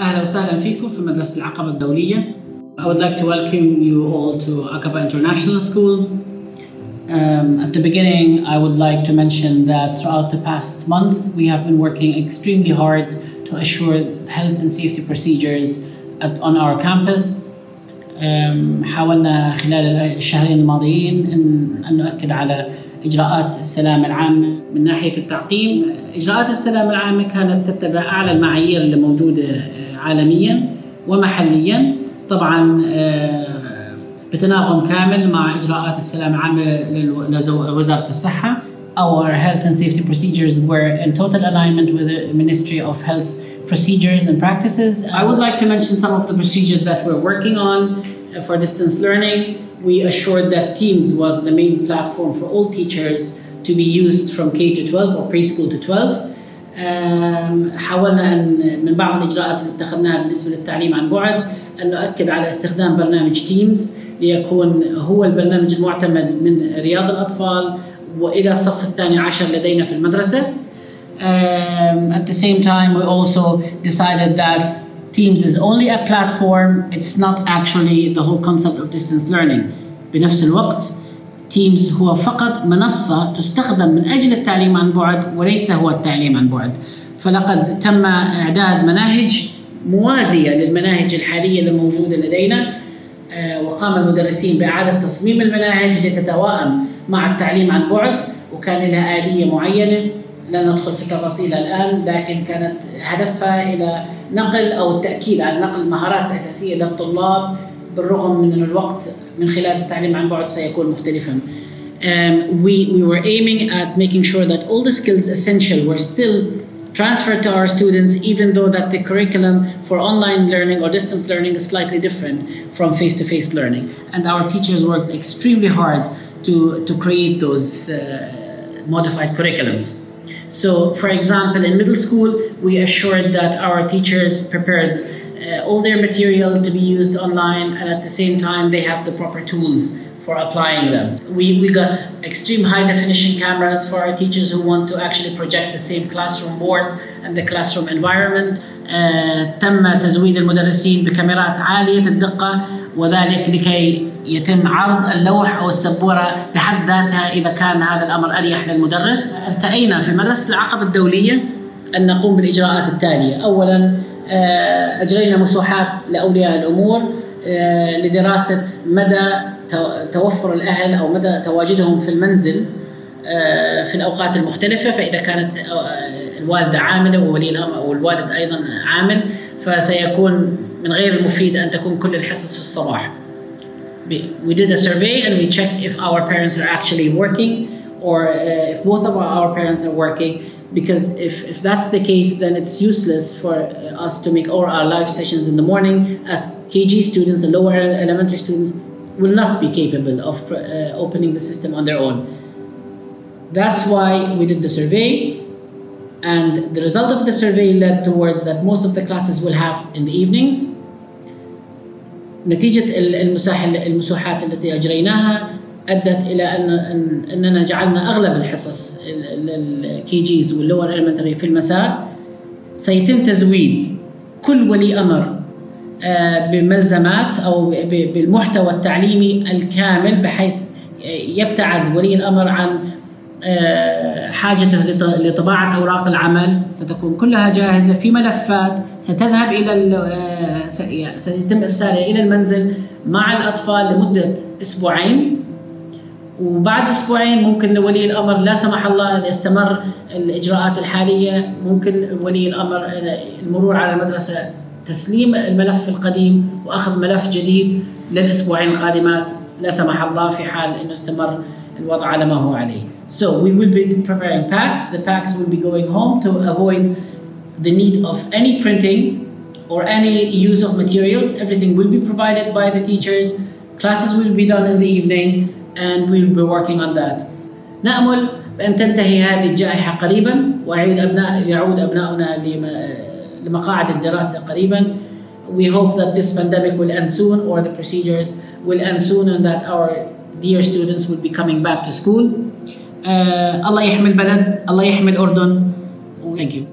أهلا وسهلا فيكم في مدرسة العقبة الدولية. I would like to welcome you all to Aqaba International School. Um, at the beginning, I would like to mention that throughout the past month, we have been working extremely hard to assure health and safety procedures at, on our campus. Um, حاولنا خلال الشهرين الماضيين أن, أن نؤكد على إجراءات السلامة العامة من ناحية التعقيم إجراءات السلامة العامة كانت تتبع أعلى المعايير اللي موجودة عالميا ومحليا طبعا بتناغم كامل مع إجراءات السلامة العامة لوزارة الصحة Our health and safety procedures were in total alignment with the Ministry of Health procedures and practices. I would like to mention some of the procedures that we're working on for distance learning. We assured that Teams was the main platform for all teachers to be used from K to 12 or preschool to 12. حاولنا أن من بعض الإجراءات اللي اتخذناها بالنسبة للتعليم عن بعد أن نؤكد على استخدام برنامج Teams ليكون هو البرنامج المعتمد من رياض الأطفال وإلى الصف الثاني عشر لدينا في المدرسة. Um, at the same time, we also decided that Teams is only a platform, it's not actually the whole concept of distance learning. بنفس الوقت Teams هو فقط منصة تستخدم من أجل التعليم عن بعد وليس هو التعليم عن بعد. فلقد تم إعداد مناهج موازية للمناهج الحالية الموجودة لدينا. وقام المدرسين بإعادة تصميم المناهج لتتوائم مع التعليم عن بعد وكان لها آلية معينة. لن ندخل في تفاصيلها الآن لكن كانت هدفها إلى نقل أو التأكيد على نقل المهارات الأساسية للطلاب بالرغم من أن الوقت من خلال التعليم عن بعد سيكون مختلفا. Um, we, we were aiming at making sure that all the skills essential were still transferred to our students even though that the curriculum for online learning or distance learning is slightly different from face-to-face -face learning. And our teachers worked extremely hard to, to create those uh, modified curriculums. So, for example, in middle school, we assured that our teachers prepared uh, all their material to be used online, and at the same time, they have the proper tools for applying them. We, we got extreme high definition cameras for our teachers who want to actually project the same classroom board and the classroom environment. Uh, تم تزويد المدرسين بكاميرات عالية الدقة وذلك لكي يتم عرض اللوح أو السبورة بحد ذاتها إذا كان هذا الأمر أريح للمدرس. ارتئينا في مدرسه العقبه الدولية أن نقوم بالإجراءات التالية، اولا أجرينا مسوحات لأولياء الأمور لدراسة مدى توفر الأهل أو مدى تواجدهم في المنزل في الأوقات المختلفة فإذا كانت الوالدة عاملة وولي الأمر أو الوالد أيضا عامل فسيكون من غير المفيد أن تكون كل الحصص في الصباح. We did a survey and we checked if our parents are actually working or uh, if both of our parents are working because if, if that's the case then it's useless for us to make all our live sessions in the morning as KG students and lower elementary students will not be capable of uh, opening the system on their own. That's why we did the survey and the result of the survey led towards that most of the classes will have in the evenings نتيجة المساح المسوحات التي أجريناها أدت إلى أن أننا جعلنا أغلب الحصص ال KGs وال lower elementary في المساء. سيتم تزويد كل ولي أمر بملزمات أو بالمحتوى التعليمي الكامل بحيث يبتعد ولي الأمر عن حاجته لطباعة أوراق العمل. ستكون كلها جاهزة في ملفات. ستذهب إلى سيتم إرسالها إلى المنزل مع الأطفال لمدة أسبوعين. وبعد أسبوعين ممكن لولي الأمر لا سمح الله إذا استمر الإجراءات الحالية ممكن ولي الأمر المرور على المدرسة تسليم الملف القديم وأخذ ملف جديد للأسبوعين القادمات. لا سمح الله في حال أنه استمر الوضع على ما هو عليه. So we will be preparing packs. The packs will be going home to avoid the need of any printing or any use of materials. Everything will be provided by the teachers. Classes will be done in the evening and we'll be working on that. نأمل بأن تنتهي هذه الجائحة قريبا ويعود أبناء يعود أبناؤنا لمقاعد الدراسة قريبا. We hope that this pandemic will end soon or the procedures will end soon and that our dear students will be coming back to school. Uh, الله يحمي البلد الله يحمي الأردن Thank you.